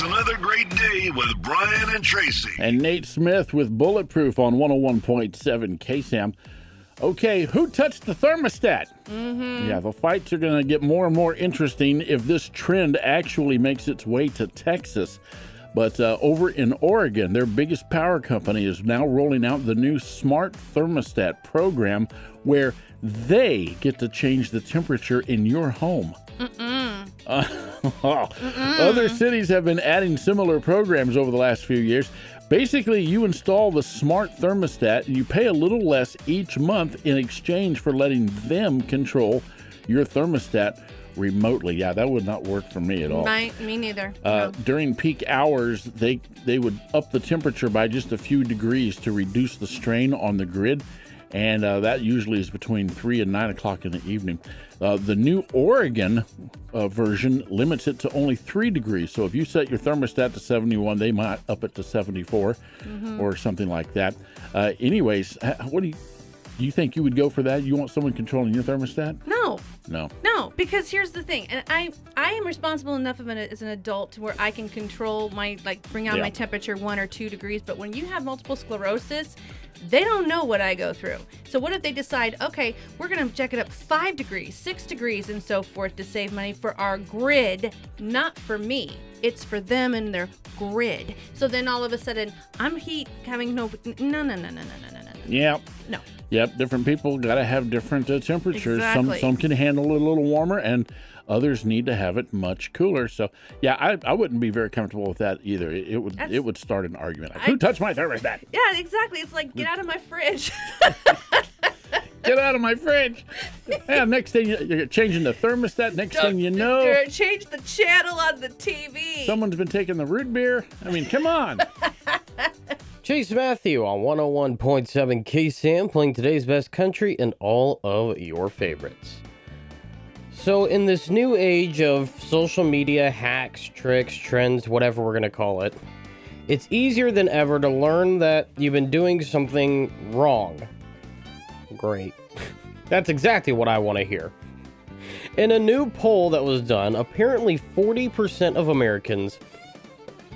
It's another great day with Brian and Tracy. And Nate Smith with Bulletproof on 101.7 KSAM. Okay, who touched the thermostat? Mm-hmm. Yeah, the fights are going to get more and more interesting if this trend actually makes its way to Texas. But uh, over in Oregon, their biggest power company is now rolling out the new smart thermostat program where they get to change the temperature in your home. Uh, Other cities have been adding similar programs over the last few years. Basically, you install the smart thermostat and you pay a little less each month in exchange for letting them control your thermostat remotely. Yeah, that would not work for me at all. My, me neither. Uh, during peak hours, they they would up the temperature by just a few degrees to reduce the strain on the grid, and uh, that usually is between three and nine o'clock in the evening. Uh, the new Oregon uh, version limits it to only three degrees. So if you set your thermostat to 71, they might up it to 74 or something like that. Uh, anyways, what do you do? You think you would go for that? You want someone controlling your thermostat? no, No. no, because here's the thing, and I I am responsible enough of an as an adult to where I can control my like bring out Yeah. my temperature one or two degrees. But when you have multiple sclerosis, they don't know what I go through. So what if they decide, okay, we're gonna check it up five degrees, six degrees, and so forth to save money for our grid, not for me. It's for them and their grid. So then all of a sudden, I'm heat having no no no no no no no no no. Yeah. No. Yep, different people got to have different uh, temperatures. Some Exactly. some can handle it a little warmer, and others need to have it much cooler. So, yeah, I, I wouldn't be very comfortable with that either. It, it would That's- it would start an argument. Like, I- Who touched my thermostat? Yeah, exactly. It's like get out of my fridge. Get out of my fridge! yeah, next thing you, you're changing the thermostat. Next thing you know, change the channel on the TV. someone's been taking the root beer. I mean, come on. Chase Matthew on 101.7 KSAM playing today's best country and all of your favorites. So, in this new age of social media hacks, tricks, trends, whatever we're going to call it, it's easier than ever to learn that you've been doing something wrong. Great. That's exactly what I want to hear. In a new poll that was done, apparently 40% of Americans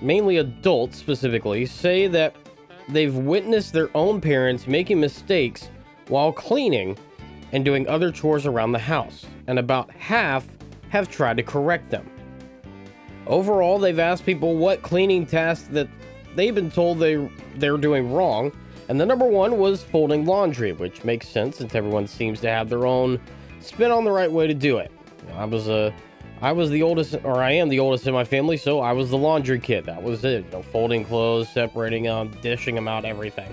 mainly adults specifically, say that they've witnessed their own parents making mistakes while cleaning and doing other chores around the house, and about half have tried to correct them. Overall, they've asked people what cleaning tasks that they've been told they they're doing wrong, and the number one was folding laundry, which makes sense since everyone seems to have their own spin on the right way to do it. I was a I was the oldest, or I am the oldest in my family, so I was the laundry kid. That was it. You know, folding clothes, separating them, dishing them out, everything.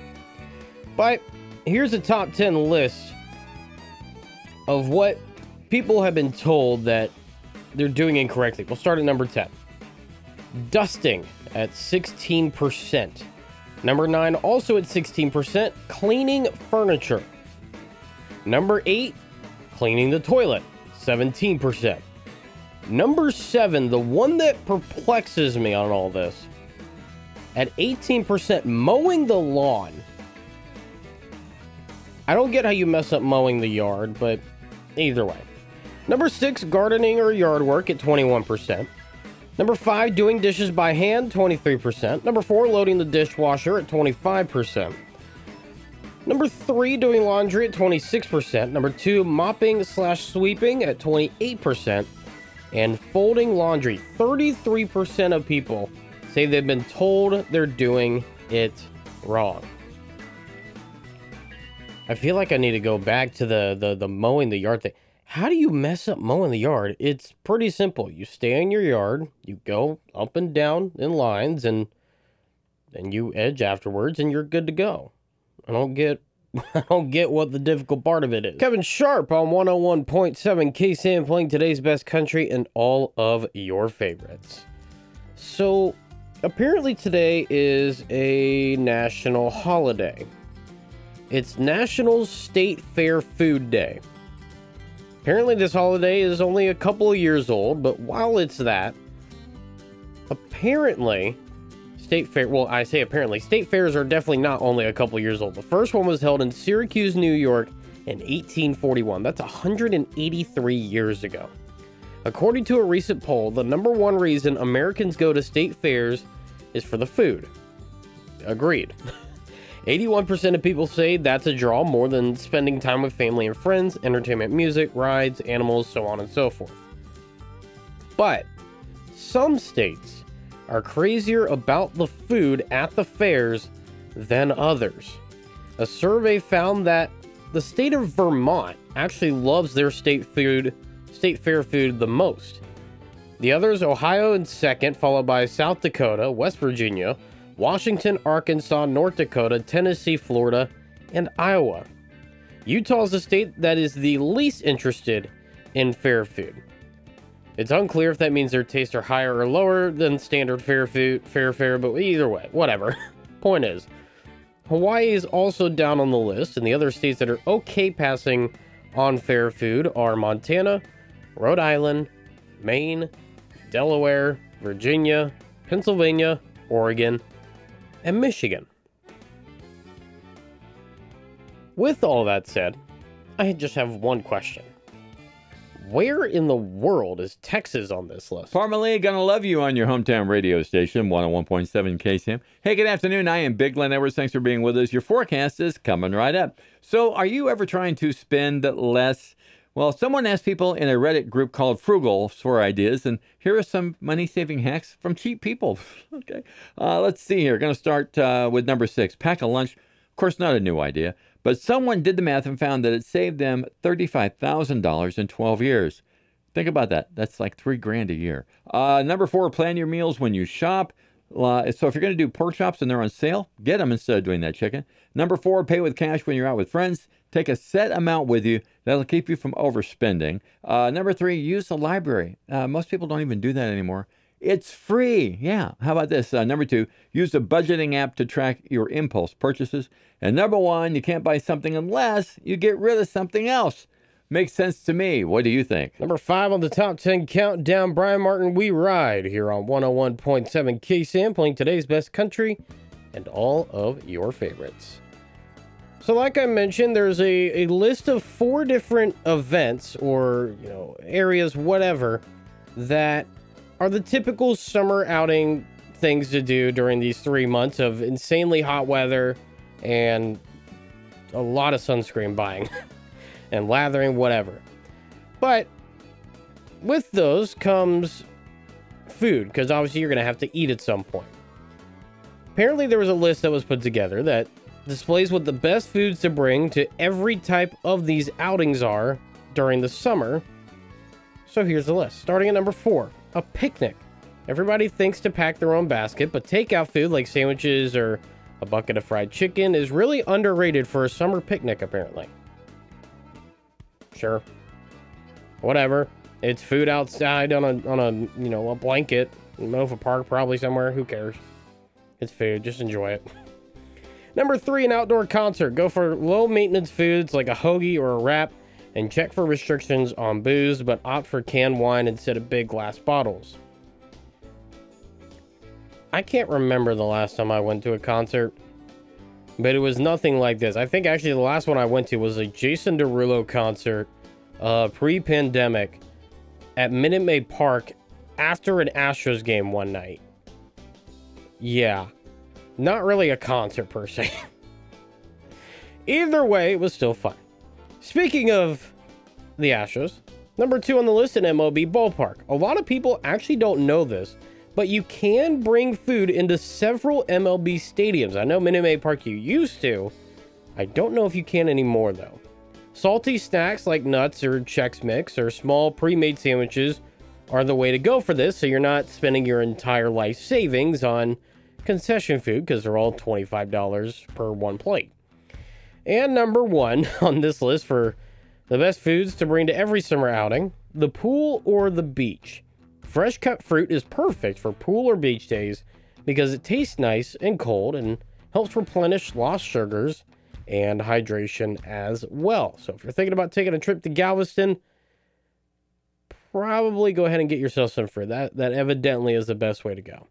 But here's a top 10 list of what people have been told that they're doing incorrectly. We'll start at number 10. Dusting at 16%. Number 9, also at 16%, cleaning furniture. Number 8, cleaning the toilet, 17%. Number seven, the one that perplexes me on all this, at 18%, mowing the lawn. I don't get how you mess up mowing the yard, but either way. Number six, gardening or yard work at 21%. Number five, doing dishes by hand, 23%. Number four, loading the dishwasher at 25%. Number three, doing laundry at 26%. Number two, mopping slash sweeping at 28%. And folding laundry, 33% of people say they've been told they're doing it wrong. I feel like I need to go back to the, the, the mowing the yard thing. How do you mess up mowing the yard? It's pretty simple. You stay in your yard, you go up and down in lines, and then you edge afterwards, and you're good to go. I don't get I don't get what the difficult part of it is. Kevin Sharp on 101.7 KSAM playing today's best country and all of your favorites. So, apparently today is a national holiday. It's National State Fair Food Day. Apparently, this holiday is only a couple of years old, but while it's that, apparently, state fair, well, I say apparently, state fairs are definitely not only a couple years old. The first one was held in Syracuse, New York in 1841. That's 183 years ago. According to a recent poll, the number one reason Americans go to state fairs is for the food. Agreed. 81% of people say that's a draw more than spending time with family and friends, entertainment, music, rides, animals, so on and so forth. But some states are crazier about the food at the fairs than others. A survey found that the state of Vermont actually loves their state food, state fair food the most. The others, Ohio in second, followed by South Dakota, West Virginia, Washington, Arkansas, North Dakota, Tennessee, Florida, and Iowa. Utah is the state that is the least interested in fair food. It's unclear if that means their tastes are higher or lower than standard fair food, fair fare, but either way, whatever. Point is, Hawaii is also down on the list, and the other states that are okay passing on fair food are Montana, Rhode Island, Maine, Delaware, Virginia, Pennsylvania, Oregon, and Michigan. With all that said, I just have one question. Where in the world is Texas on this list? Formerly gonna love you on your hometown radio station, 101.7 KSAM. Hey, good afternoon. I am Big Glenn Edwards. Thanks for being with us. Your forecast is coming right up. So, are you ever trying to spend less? Well, someone asked people in a Reddit group called Frugal for ideas, and here are some money saving hacks from cheap people. okay. Uh, let's see here. Going to start uh, with number six pack a lunch. Course, not a new idea, but someone did the math and found that it saved them $35,000 in 12 years. Think about that. That's like three grand a year. Uh, number four, plan your meals when you shop. Uh, so if you're going to do pork chops and they're on sale, get them instead of doing that chicken. Number four, pay with cash when you're out with friends. Take a set amount with you. That'll keep you from overspending. Uh, number three, use the library. Uh, most people don't even do that anymore. It's free. Yeah. How about this? Uh, number two, use the budgeting app to track your impulse purchases. And number one, you can't buy something unless you get rid of something else. Makes sense to me. What do you think? Number five on the top 10 countdown, Bryan Martin, We Ride here on 101.7 KSAM, playing today's best country and all of your favorites. So, like I mentioned, there's a, a list of four different events or, you know, areas, whatever, that are the typical summer outing things to do during these three months of insanely hot weather and a lot of sunscreen buying. and lathering, whatever. But with those comes food, because obviously you're going to have to eat at some point. Apparently, there was a list that was put together that displays what the best foods to bring to every type of these outings are during the summer. So here's the list. Starting at number four, a picnic. Everybody thinks to pack their own basket, but takeout food like sandwiches or a bucket of fried chicken is really underrated for a summer picnic, apparently. Sure. Whatever. It's food outside on a on a you know a blanket. Nova Park probably somewhere. Who cares? It's food. Just enjoy it. Number three, an outdoor concert. Go for low maintenance foods like a hoagie or a wrap, and check for restrictions on booze, but opt for canned wine instead of big glass bottles. I can't remember the last time I went to a concert but it was nothing like this. I think actually the last one I went to was a Jason Derulo concert, uh, pre-pandemic, at Minute Maid Park after an Astros game one night. Yeah, not really a concert per se. Either way, it was still fun. Speaking of the Astros, number two on the list in MLB Ballpark. A lot of people actually don't know this, but you can bring food into several MLB stadiums. I know Minute Maid Park you used to. I don't know if you can anymore though. Salty snacks like nuts or Chex Mix or small pre-made sandwiches are the way to go for this so you're not spending your entire life savings on concession food because they're all $25 per one plate. And number one on this list for the best foods to bring to every summer outing, the pool or the beach. Fresh cut fruit is perfect for pool or beach days because it tastes nice and cold and helps replenish lost sugars and hydration as well. So if you're thinking about taking a trip to Galveston, probably go ahead and get yourself some fruit. That that evidently is the best way to go.